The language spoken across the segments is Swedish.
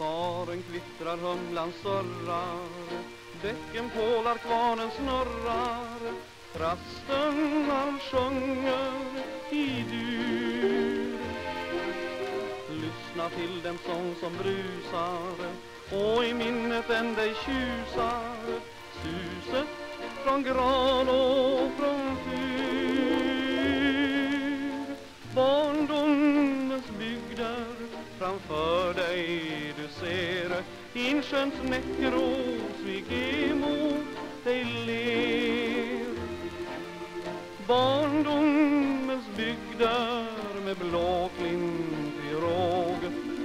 Staren kvittrar, humlan surrar Bäcken pålar, kvarnen snurrar. Trasten han sjunger i dur. Lyssna till den sång som brusar och i minnet än dig tjusar. Suset från gran och från Insjöns Näckrosvik emot dig ler. Barndomens bygder med blåklint i råg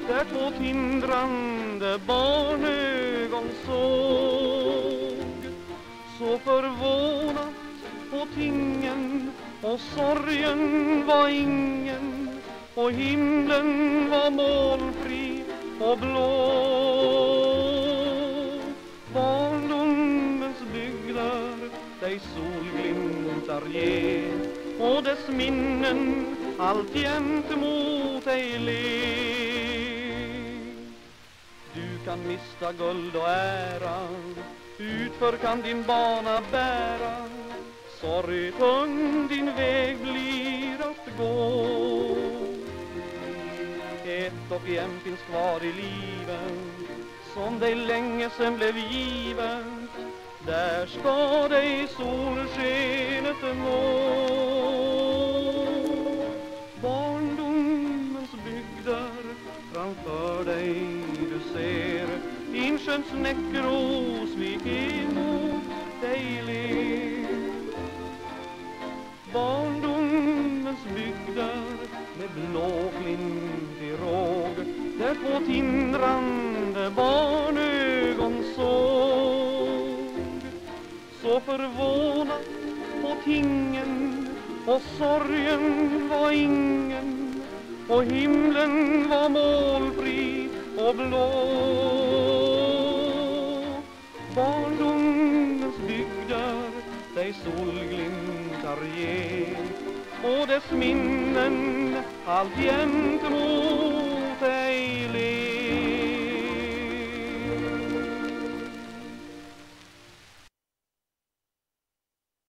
Där två tindrande barnögon såg. Så förvånat på tingen och sorgen var ingen och himlen var molnfri och blå. Sig dig solglimtar ge. Och dess minnen alltjämt mot dig le Du kan mista guld och ära utför kan din bana bära. Sorg tung din väg blir att gå. Ett och jämt finns kvar i livet Som dig länge sen blev givet där ska dig solskenet nå Barndomens bygder framför dig du ser. Insjöns Näckrosvik emot dig ler. Barndomens bygder med blåklint i råg. Där två tindrande barn och förvånat på tingen och sorgen var ingen och himlen var målfri och blå. Barndomens bygder dig solglimtar ge och dess minnen alltjämt mot